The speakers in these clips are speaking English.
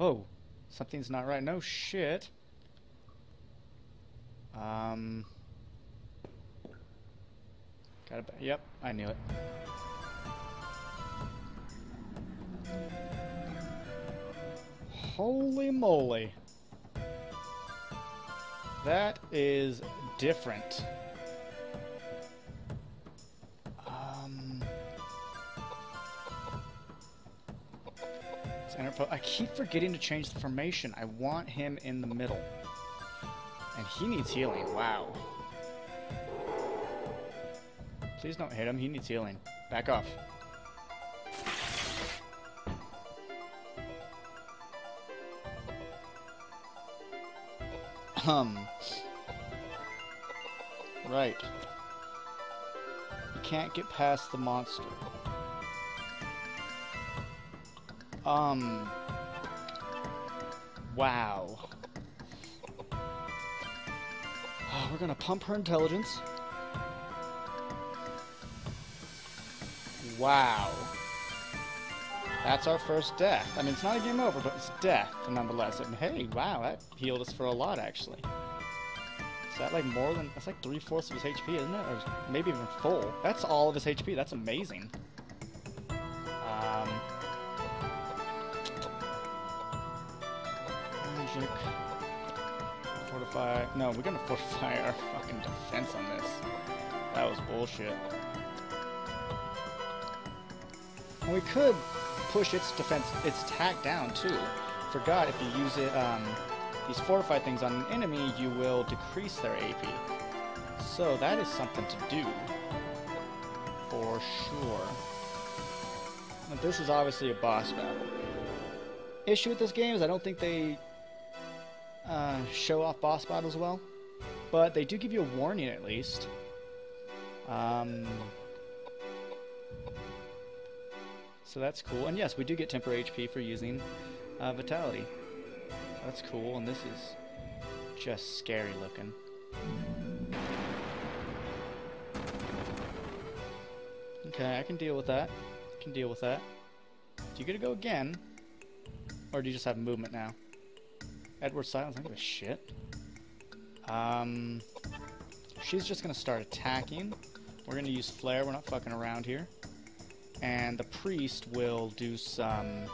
Oh, something's not right. No shit. Um. Got it. Yep, I knew it. Holy moly. That is different. I keep forgetting to change the formation. I want him in the middle. And he needs healing. Wow. Please don't hit him. He needs healing. Back off. Um. Right. You can't get past the monster. Um. Wow. Oh, we're gonna pump her intelligence. Wow. That's our first death. I mean, it's not a game over, but it's death, nonetheless. And hey, wow, that healed us for a lot, actually. Is that like more than... That's like three-fourths of his HP, isn't it? Or maybe even full. That's all of his HP. That's amazing. No, we're gonna fortify our fucking defense on this. That was bullshit. And we could push its defense, its attack down too. Forgot if you use it, um, these fortify things on an enemy, you will decrease their AP. So that is something to do. For sure. But this is obviously a boss battle. Issue with this game is I don't think they uh, show off boss battles well. But they do give you a warning at least. Um, So that's cool. And yes, we do get temporary HP for using uh, Vitality. That's cool, and this is just scary looking. Okay, I can deal with that. I can deal with that. Do you get to go again? Or do you just have movement now? Edward Silence, I don't give a shit. Um, she's just going to start attacking. We're going to use Flare, we're not fucking around here and the priest will do some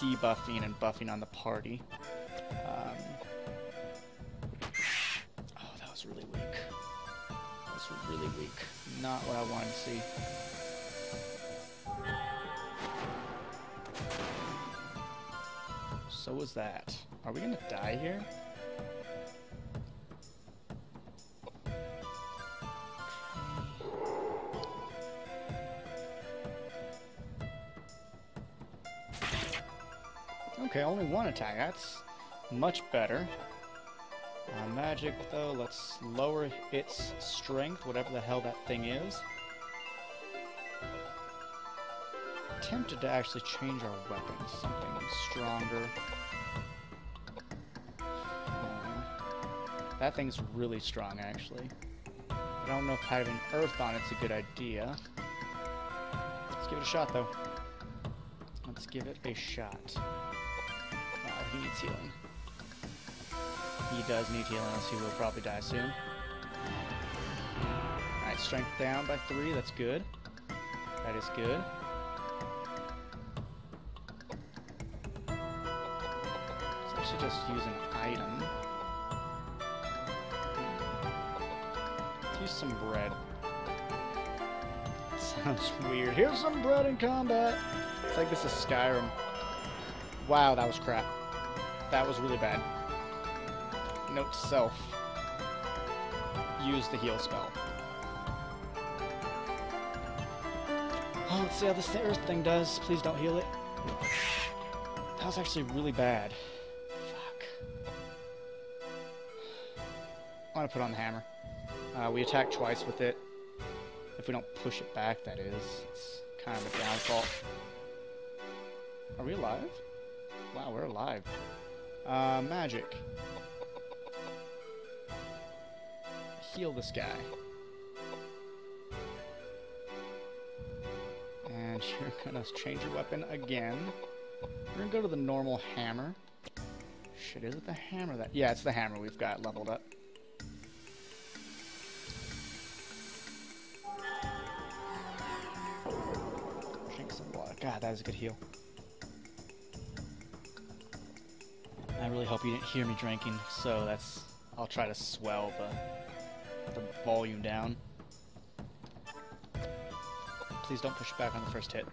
debuffing and buffing on the party. Um, oh, that was really weak. That was really weak. Not what I wanted to see. So was that. Are we gonna die here? Okay, only one attack. That's much better. Uh, magic, though, let's lower its strength, whatever the hell that thing is. Tempted to actually change our weapons, something stronger. That thing's really strong, actually. I don't know if having Earth on it's a good idea. Let's give it a shot, though. Let's give it a shot uh, he needs healing. He does need healing, else he will probably die soon. Alright, strength down by three, that's good. That is good. I should just use an item. Let's some bread. Sounds weird. Here's some bread in combat! It's like this is Skyrim. Wow, that was crap. That was really bad. Note to self. Use the heal spell. Oh, let's see how this earth thing does. Please don't heal it. That was actually really bad. Fuck. I want to put on the hammer. Uh, we attack twice with it. If we don't push it back, that is. It's kind of a downfall. Are we alive? Wow, we're alive. Uh, magic. Heal this guy. And you're gonna change your weapon again. We're gonna go to the normal hammer. Shit, is it the hammer that... Yeah, it's the hammer we've got leveled up. God, that is a good heal. I really hope you didn't hear me drinking, so that's... I'll try to swell the, the volume down. Please don't push back on the first hit.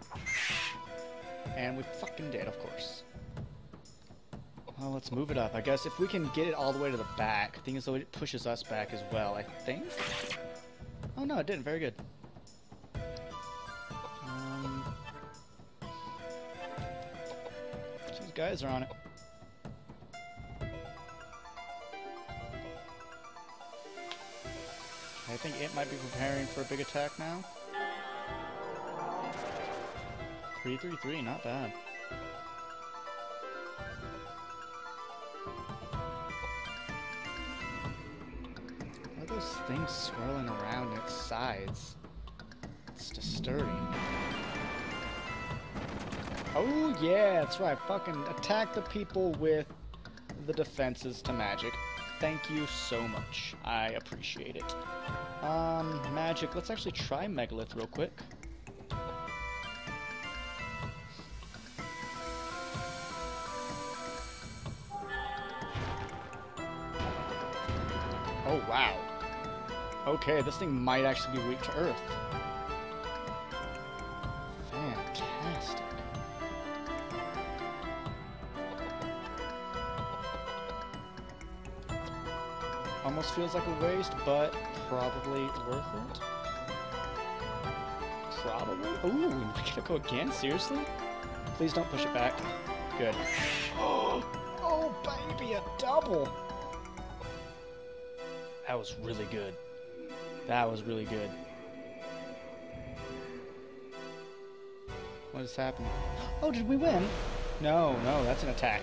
And we fucking did, of course. Well, let's move it up. I guess if we can get it all the way to the back, thing is though it pushes us back as well, I think? Oh no, it didn't. Very good. Guys are on it. I think it might be preparing for a big attack now. 333, not bad. What are those things swirling around its sides? It's disturbing. Oh yeah, that's right. Fucking attack the people with the defenses to magic. Thank you so much. I appreciate it. Um, magic. Let's actually try Megalith real quick. Oh, wow. Okay, this thing might actually be weak to Earth. Almost feels like a waste, but probably worth it. Probably. Ooh, we gonna go again? Seriously? Please don't push it back. Good. Oh, baby, a double! That was really good. That was really good. What is happening? Oh, did we win? No, no, that's an attack.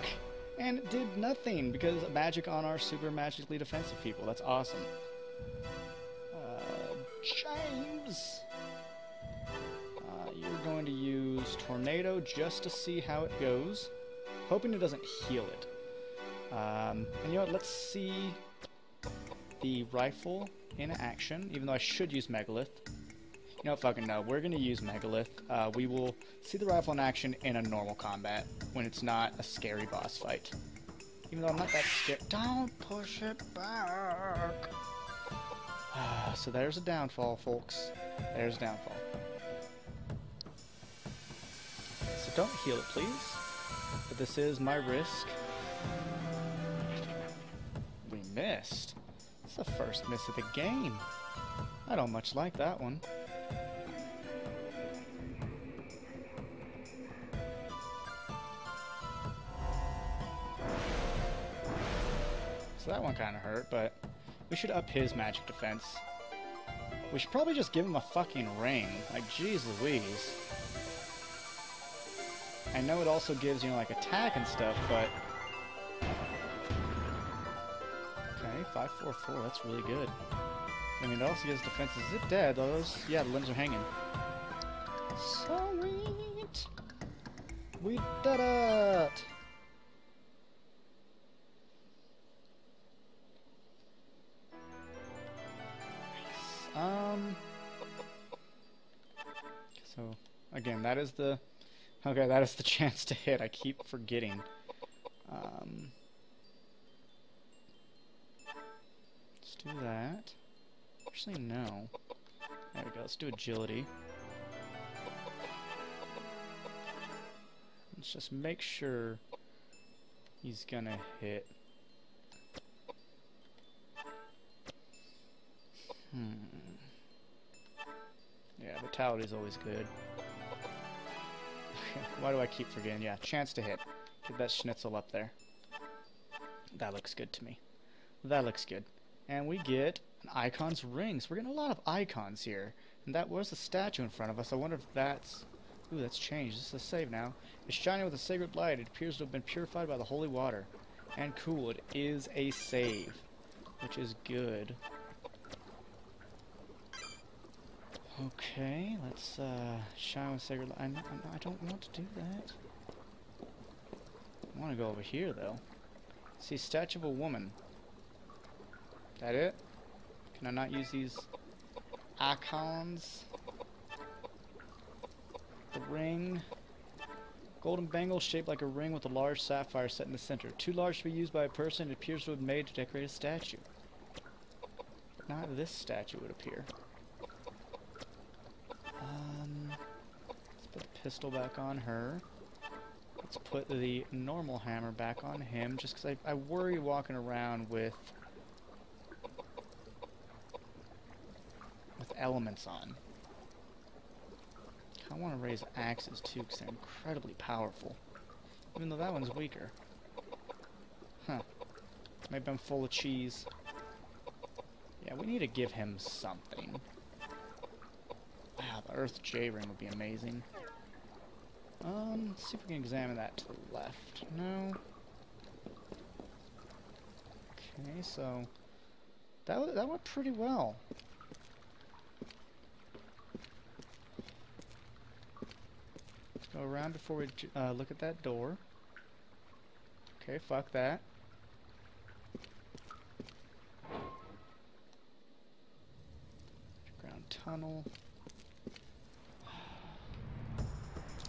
And did nothing because magic on our super magically defensive people. That's awesome. Uh, James! Uh, you're going to use Tornado just to see how it goes. Hoping it doesn't heal it. Um, and you know what? Let's see the rifle in action, even though I should use Megalith. You know fucking no, we're gonna use Megalith. Uh, we will see the rifle in action in a normal combat, when it's not a scary boss fight. Even though I'm not that scared. Don't push it back! so there's a downfall, folks. There's a downfall. So don't heal it, please. But this is my risk. We missed. It's the first miss of the game. I don't much like that one. One kind of hurt, but we should up his magic defense. We should probably just give him a fucking ring. Like, jeez Louise. I know it also gives, you know, like attack and stuff, but... Okay, 544, that's really good. I mean, it also gives defenses. Is it dead? Those, yeah, the limbs are hanging. Sweet! We did it! Um. So, again, that is the. Okay, that is the chance to hit. I keep forgetting. Um. Let's do that. Actually, no. There we go. Let's do agility. Let's just make sure he's gonna hit. Yeah, vitality is always good. Why do I keep forgetting? Yeah, chance to hit. Get that schnitzel up there. That looks good to me. That looks good. And we get an icon's ring. So we're getting a lot of icons here. And that was a statue in front of us. I wonder if that's... Ooh, that's changed. This is a save now. It's shining with a sacred light. It appears to have been purified by the holy water. And cool, it is a save. Which is good. Okay, let's uh, shine with sacred. I, I don't want to do that. I want to go over here, though. See, statue of a woman. That it? Can I not use these icons? The ring. Golden bangle shaped like a ring with a large sapphire set in the center. Too large to be used by a person, it appears to have made to decorate a statue. Not this statue would appear. Pistol back on her. Let's put the normal hammer back on him, just because I, I worry walking around with with elements on. I want to raise axes too, because they're incredibly powerful. Even though that one's weaker. Huh. Maybe I'm full of cheese. Yeah, we need to give him something. Wow, the Earth J ring would be amazing. Um, let's see if we can examine that to the left. No. Okay, so that that went pretty well. Let's go around before we uh, look at that door. Okay, fuck that. Ground tunnel.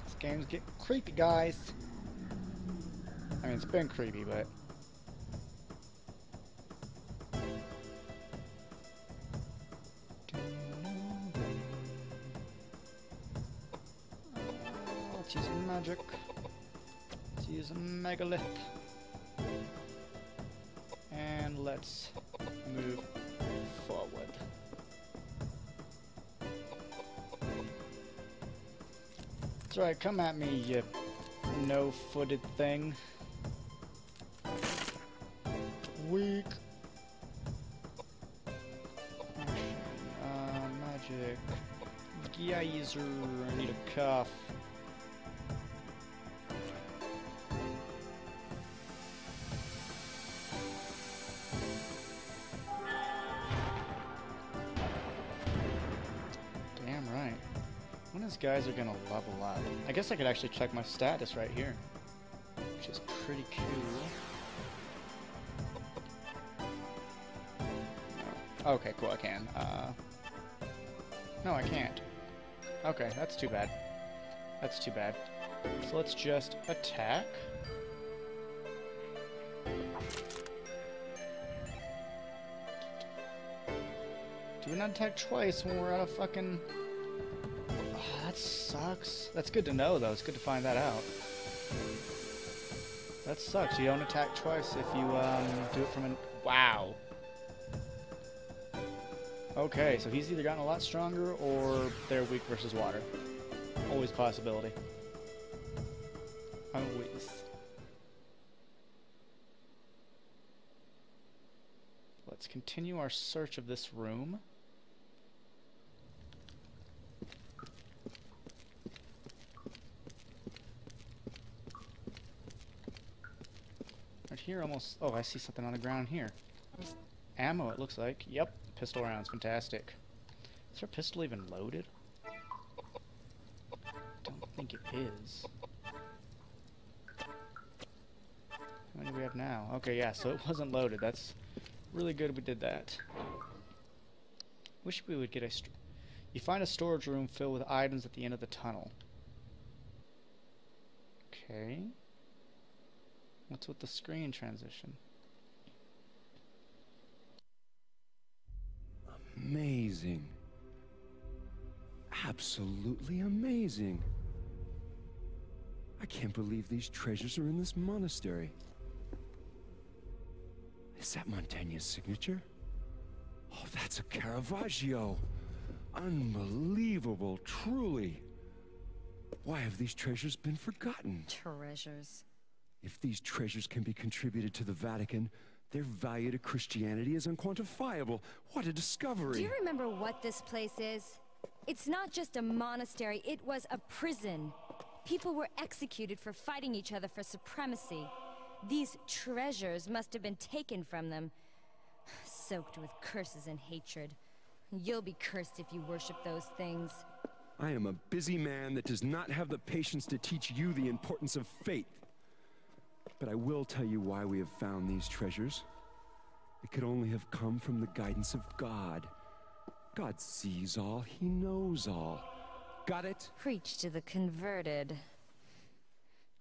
This game's getting creepy, guys. I mean, it's been creepy, but... Let's use magic. Let's use a megalith. And let's That's right, come at me, you no-footed thing. Weak. Uh, magic. Geyser, I need a cuff. Guys are gonna level up? I guess I could actually check my status right here. Which is pretty cool. Okay, cool, I can. Uh, no, I can't. Okay, that's too bad. That's too bad. So let's just attack. Do we not attack twice when we're out of fucking... That sucks. That's good to know, though. It's good to find that out. That sucks. You don't attack twice if you um, do it from an... Wow. Okay, so he's either gotten a lot stronger or they're weak versus water. Always possibility. I'm Always. Let's continue our search of this room. Right here almost... Oh, I see something on the ground here. Ammo, it looks like. Yep, pistol rounds. Fantastic. Is our pistol even loaded? Don't think it is. How many do we have now? Okay, yeah, so it wasn't loaded. That's really good we did that. Wish we would get a... you find a storage room filled with items at the end of the tunnel. Okay. What's with the screen transition? Amazing. Absolutely amazing. I can't believe these treasures are in this monastery. Is that Montaigne's signature? Oh, that's a Caravaggio. Unbelievable, truly. Why have these treasures been forgotten? Treasures. If these treasures can be contributed to the Vatican, their value to Christianity is unquantifiable. What a discovery! Do you remember what this place is? It's not just a monastery, it was a prison. People were executed for fighting each other for supremacy. These treasures must have been taken from them, soaked with curses and hatred. You'll be cursed if you worship those things. I am a busy man that does not have the patience to teach you the importance of faith. But I will tell you why we have found these treasures. It could only have come from the guidance of God. God sees all, He knows all. Got it? Preach to the converted.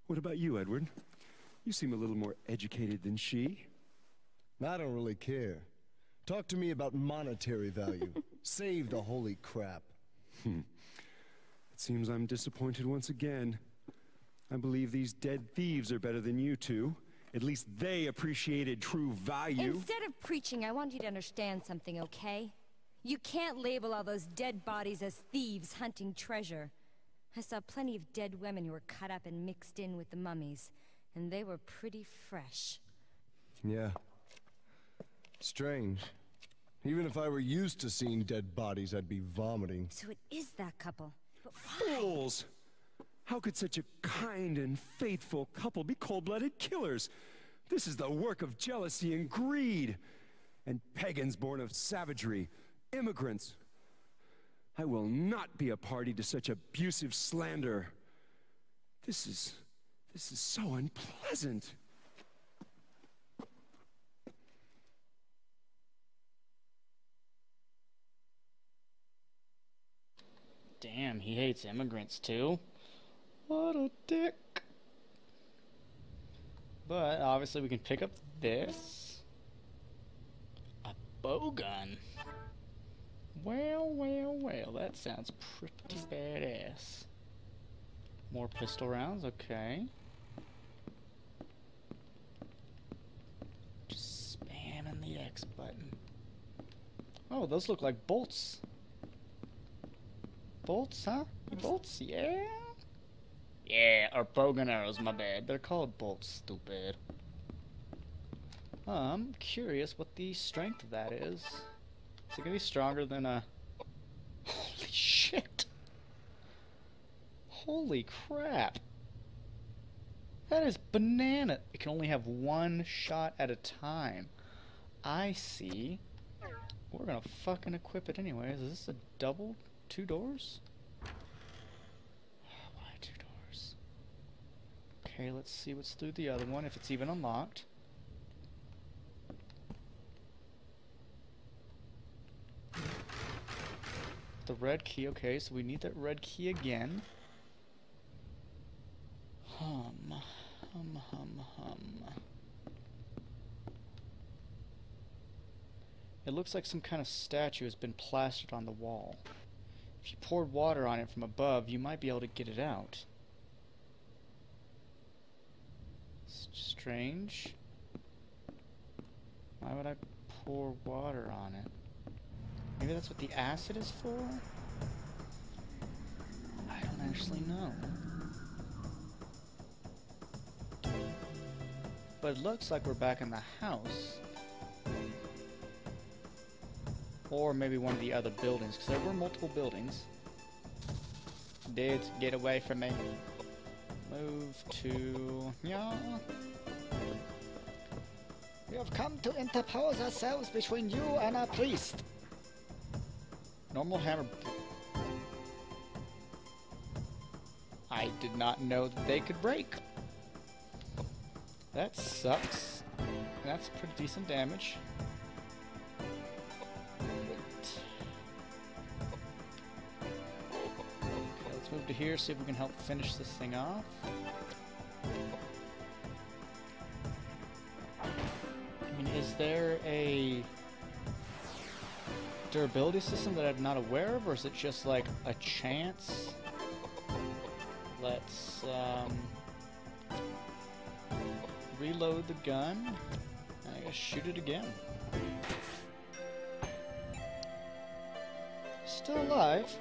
What about you, Edward? You seem a little more educated than she. I don't really care. Talk to me about monetary value. Save the holy crap. Hmm. It seems I'm disappointed once again. I believe these dead thieves are better than you two. At least they appreciated true value. Instead of preaching, I want you to understand something, okay? You can't label all those dead bodies as thieves hunting treasure. I saw plenty of dead women who were cut up and mixed in with the mummies, and they were pretty fresh. Yeah. Strange. Even if I were used to seeing dead bodies, I'd be vomiting. So it is that couple. But Fools! How could such a kind and faithful couple be cold-blooded killers? This is the work of jealousy and greed. And pagans born of savagery, immigrants. I will not be a party to such abusive slander. This is... this is so unpleasant. Damn, he hates immigrants too. What a dick. But obviously we can pick up this. A bow gun. Well, well, well, that sounds pretty badass. More pistol rounds, okay. Just spamming the X button. Oh, those look like bolts. Bolts, huh? Bolts, yeah? Yeah, or bowgun arrows, my bad. They're called bolts, stupid. I'm curious what the strength of that is. Is it gonna be stronger than a... Holy shit! Holy crap! That is banana. It can only have one shot at a time. I see. We're gonna fucking equip it anyways. Is this a double? Two doors? Why two doors? Okay, let's see what's through the other one, if it's even unlocked. The red key, okay, so we need that red key again. Hum, hum, hum, hum. It looks like some kind of statue has been plastered on the wall. If you poured water on it from above, you might be able to get it out. Strange. Why would I pour water on it? Maybe that's what the acid is for? I don't actually know. But it looks like we're back in the house. Or maybe one of the other buildings, because there were multiple buildings. Dudes, get away from me. Move to... Yeah. We have come to interpose ourselves between you and our priest. Normal hammer... I did not know that they could break. That sucks. That's pretty decent damage. Here, see if we can help finish this thing off. I mean, is there a durability system that I'm not aware of, or is it just like a chance? Let's um, reload the gun. And I guess shoot it again. Still alive.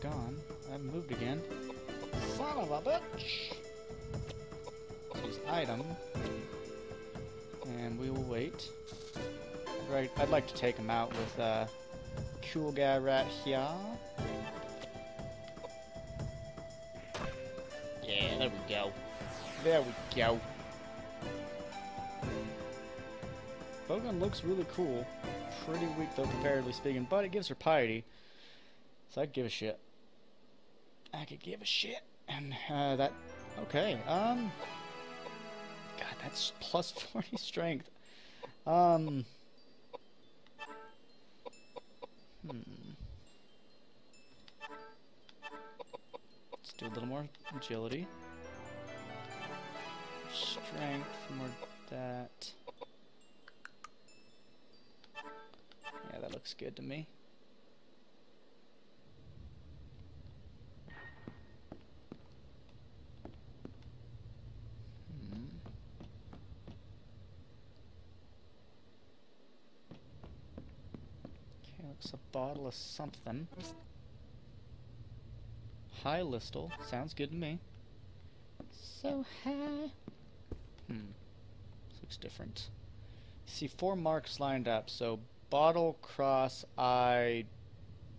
Gone? I've moved again. Son of a bitch! Use item. And we will wait. right, I'd like to take him out with uh, cool guy right here. Yeah, there we go. There we go. Bowgun looks really cool. Pretty weak though, comparatively speaking, but it gives her piety. So I'd give a shit. I could give a shit. And uh, that... Okay, um... God, that's plus 40 strength. Um... Hmm. Let's do a little more agility. Strength, more that. Yeah, that looks good to me. Hmm. Okay, of something. High Listel. Sounds good to me. So high. Hmm. This looks different. See four marks lined up. So bottle, cross, eye,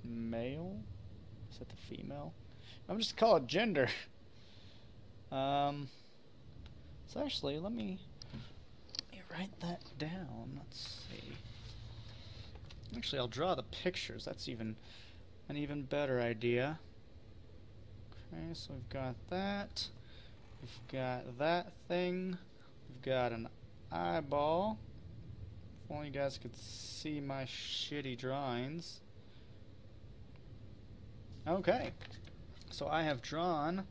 male. Is that the female? I'm just call it gender. um. So actually, let me, let me write that down. Let's see. Actually, I'll draw the pictures. That's even an even better idea. Okay, so we've got that. We've got that thing. We've got an eyeball. If only you guys could see my shitty drawings. Okay. So I have drawn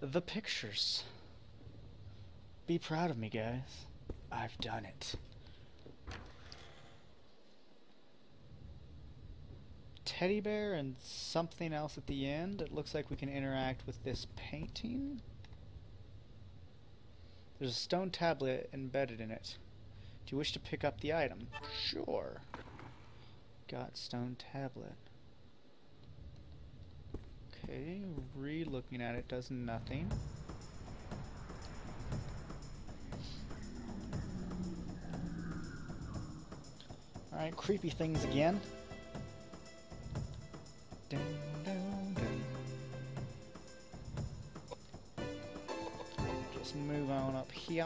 the pictures. Be proud of me, guys. I've done it. Teddy bear and something else at the end. It looks like we can interact with this painting. There's a stone tablet embedded in it. Do you wish to pick up the item? Sure. Got stone tablet. Okay, re-looking at it does nothing. Alright, creepy things again. Just move on up here.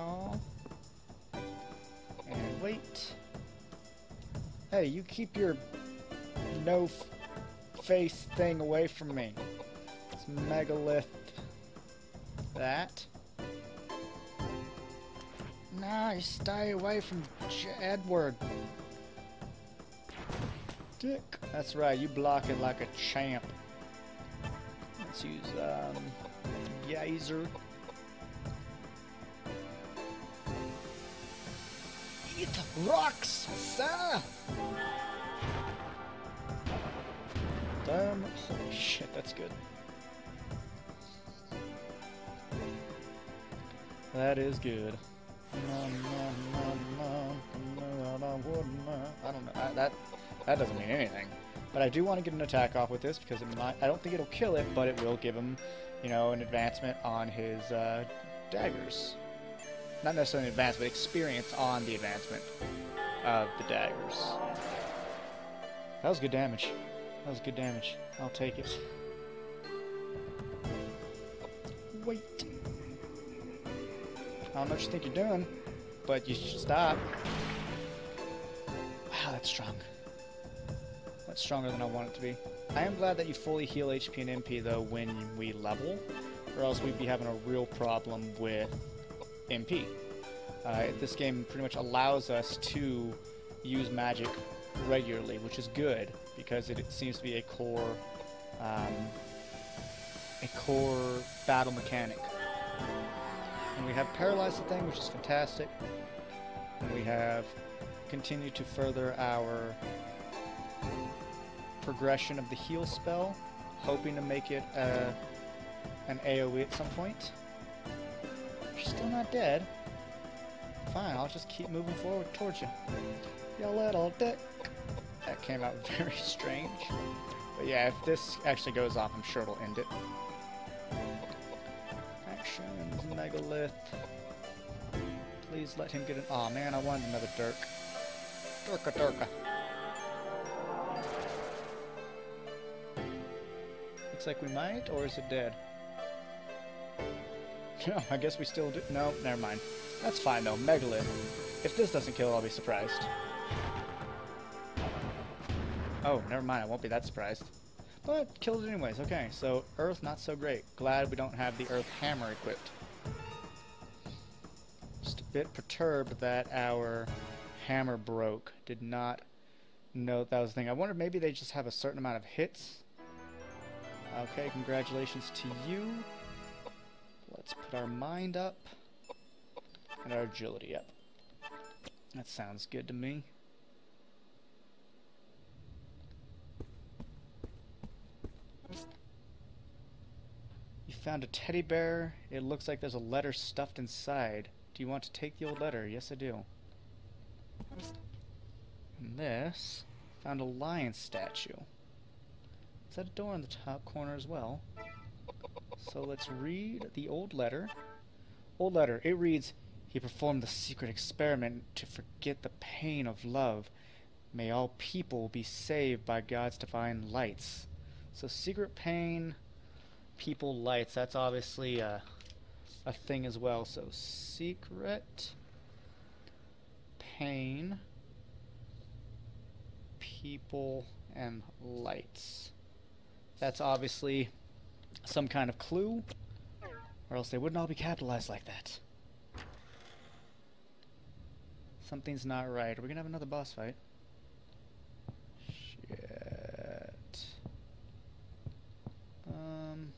And wait. Hey, you keep your no face thing away from me. It's megalith. That. Nah, stay away from J Edward. Dick. That's right, you block it like a champ. Let's use, um, Geyser. Eat rocks, sir! Damn. Holy shit, that's good. That is good. I don't know. I, that that doesn't mean anything. But I do want to get an attack off with this because it might. I don't think it'll kill it, but it will give him, you know, an advancement on his uh, daggers. Not necessarily an advancement, but experience on the advancement of the daggers. That was good damage. That was good damage. I'll take it. Wait. I don't know what you think you're doing, but you should stop. Wow, that's strong. That's stronger than I want it to be. I am glad that you fully heal HP and MP though when we level, or else we'd be having a real problem with MP. Uh, this game pretty much allows us to use magic regularly, which is good because it, seems to be a core, um, a core battle mechanic. And we have paralyze the thing, which is fantastic. And we have continued to further our progression of the heal spell, hoping to make it uh, an AoE at some point. You're still not dead. Fine, I'll just keep moving forward towards you. You little dick. That came out very strange. But yeah, if this actually goes off, I'm sure it'll end it. Actions, Megalith. Please let him get an. Aw oh, man, I wanted another Dirk. Turka Turka. Like we might, or is it dead? No, I guess we still do. No, never mind. That's fine though. Megalith. If this doesn't kill, I'll be surprised. Oh, never mind. I won't be that surprised. But killed it anyways. Okay, so Earth not so great. Glad we don't have the Earth Hammer equipped. Just a bit perturbed that our hammer broke. Did not know that was the thing. I wonder maybe they just have a certain amount of hits. Okay, congratulations to you. Let's put our mind up and our agility up. That sounds good to me. You found a teddy bear. It looks like there's a letter stuffed inside. Do you want to take the old letter? Yes, I do. And this, found a lion statue. Is that a door in the top corner as well? So let's read the old letter. Old letter, it reads, He performed the secret experiment to forget the pain of love. May all people be saved by God's divine lights. So secret pain, people lights, that's obviously a, a thing as well. So secret pain, people, and lights. That's obviously some kind of clue, or else they wouldn't all be capitalized like that. Something's not right. Are we gonna have another boss fight? Shit. Um.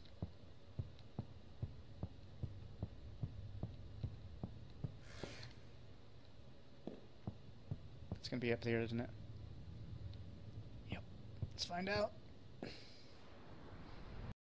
It's gonna be up there, isn't it? Yep. Let's find out.